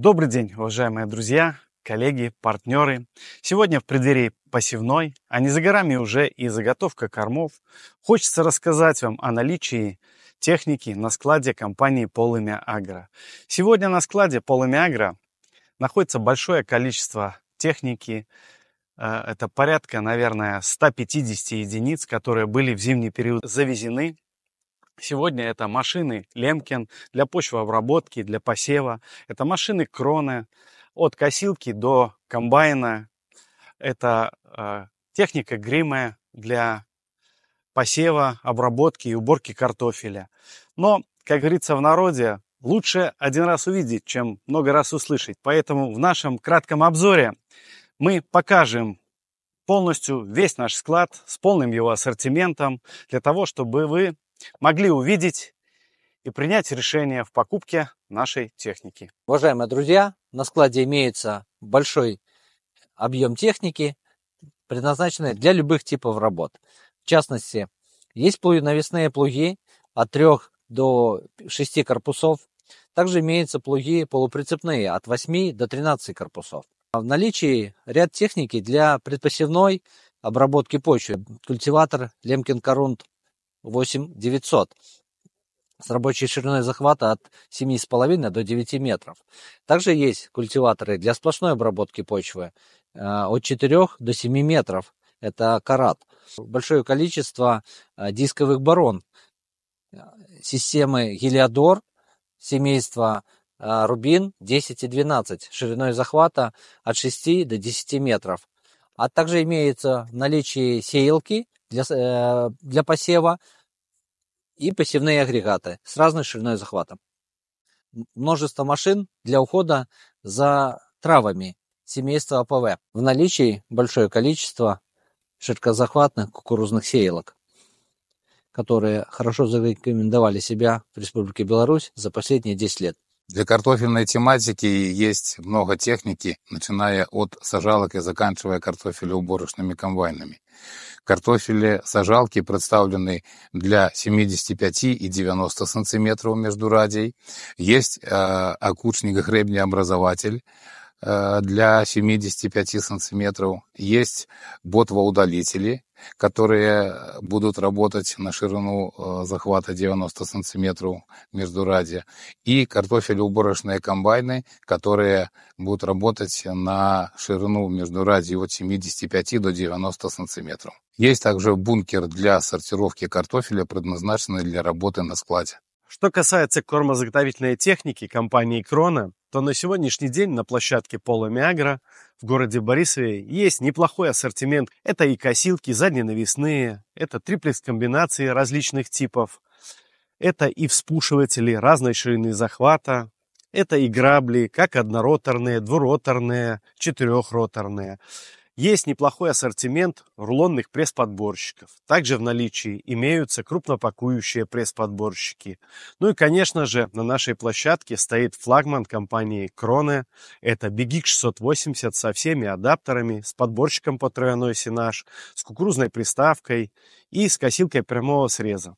Добрый день, уважаемые друзья, коллеги, партнеры. Сегодня в преддверии посевной, а не за горами уже и заготовка кормов, хочется рассказать вам о наличии техники на складе компании Полымя Агро. Сегодня на складе Полымя Агро находится большое количество техники, э, это порядка, наверное, 150 единиц, которые были в зимний период завезены Сегодня это машины Лемкин для почвообработки, для посева. Это машины Кроны от косилки до комбайна. Это э, техника Гриме для посева, обработки и уборки картофеля. Но, как говорится в народе, лучше один раз увидеть, чем много раз услышать. Поэтому в нашем кратком обзоре мы покажем полностью весь наш склад с полным его ассортиментом для того, чтобы вы могли увидеть и принять решение в покупке нашей техники. Уважаемые друзья, на складе имеется большой объем техники, предназначенной для любых типов работ. В частности, есть навесные плуги от 3 до 6 корпусов. Также имеются плуги полуприцепные от 8 до 13 корпусов. В наличии ряд техники для предпосевной обработки почвы. Культиватор Лемкин Корунд 8900 с рабочей шириной захвата от 7,5 до 9 метров. Также есть культиваторы для сплошной обработки почвы э, от 4 до 7 метров. Это карат. Большое количество э, дисковых барон э, системы Гелиодор, семейства Рубин 10 и 12, шириной захвата от 6 до 10 метров. А также имеется в наличии сеялки для, э, для посева и посевные агрегаты с разной шириной захвата. Множество машин для ухода за травами семейства АПВ. В наличии большое количество широкозахватных кукурузных сеялок, которые хорошо зарекомендовали себя в Республике Беларусь за последние 10 лет. Для картофельной тематики есть много техники, начиная от сажалок и заканчивая картофелеуборочными комбайнами. Картофели сажалки представлены для 75 и 90 сантиметров между радий. Есть э, окучник гребнеобразователь э, для 75 сантиметров. Есть ботвоудалители которые будут работать на ширину э, захвата 90 сантиметров между ради, и картофелеуборочные комбайны, которые будут работать на ширину между ради от 75 до 90 сантиметров. Есть также бункер для сортировки картофеля, предназначенный для работы на складе. Что касается кормозаготовительной техники компании Крона, то на сегодняшний день на площадке Пола Миагра в городе Борисове есть неплохой ассортимент. Это и косилки задненавесные, это триплекс-комбинации различных типов, это и вспушиватели разной ширины захвата, это и грабли, как однороторные, двуроторные, четырехроторные. Есть неплохой ассортимент рулонных пресс-подборщиков. Также в наличии имеются крупнопакующие пресс-подборщики. Ну и, конечно же, на нашей площадке стоит флагман компании Кроне. Это BGX 680 со всеми адаптерами, с подборщиком по тройной сенаж, с кукурузной приставкой и с косилкой прямого среза.